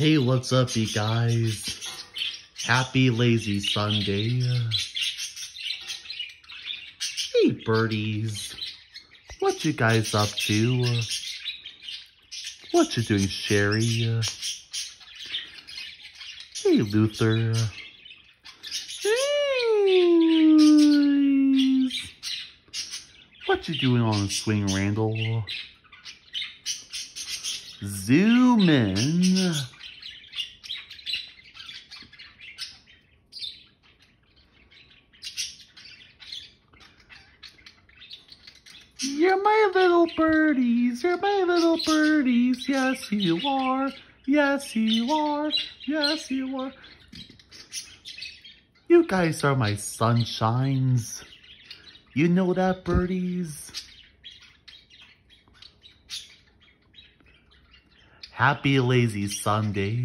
Hey, what's up, you guys? Happy lazy Sunday. Hey, birdies. What you guys up to? What you doing, Sherry? Hey, Luther. Hey. What you doing on the swing, Randall? Zoom in. You're my little birdies, you're my little birdies, yes you are, yes you are, yes you are. You guys are my sunshines. You know that, birdies? Happy lazy Sunday.